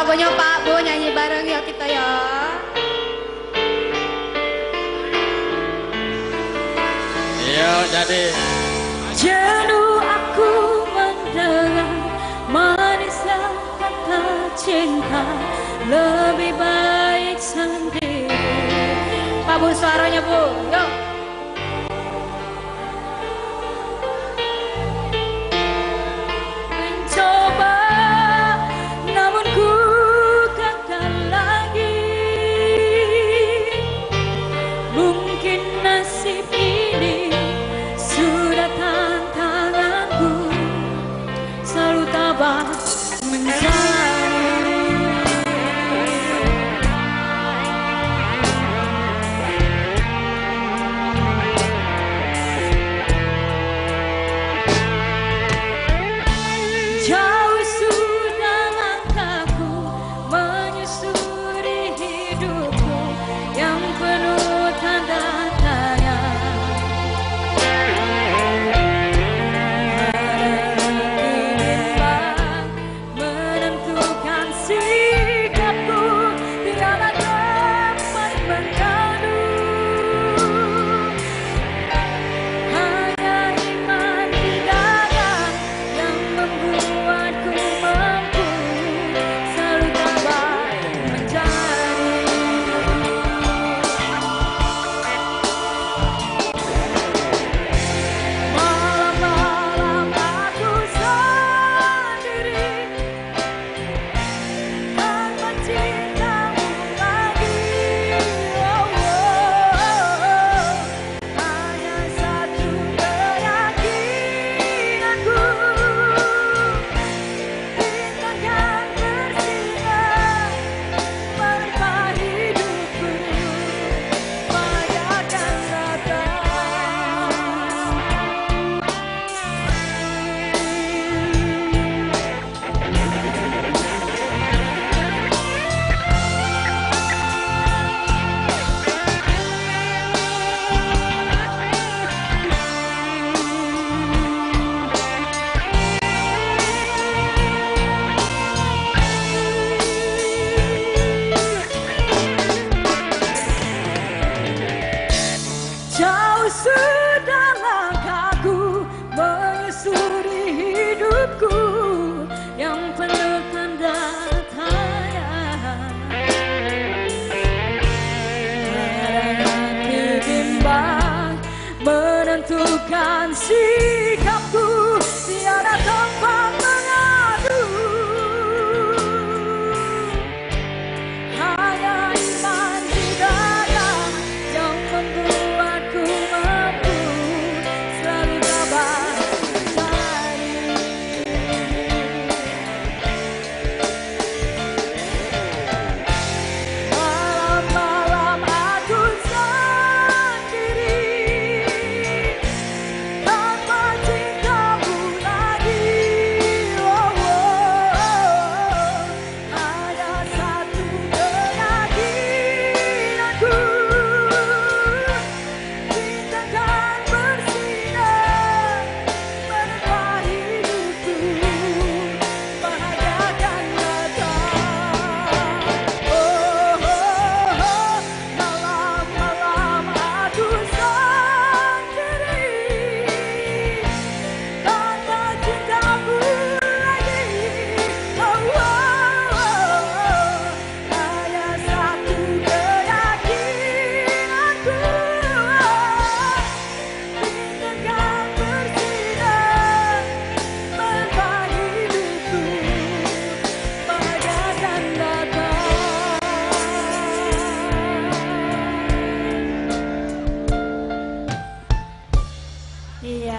Prabonya Pak Bu nyanyi bareng ya kita ya. Ya jadi. Jenuh manisnya kata cinta lebih baik sendiri. Pak Bu suaranya Bu, yuk.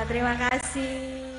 terima kasih.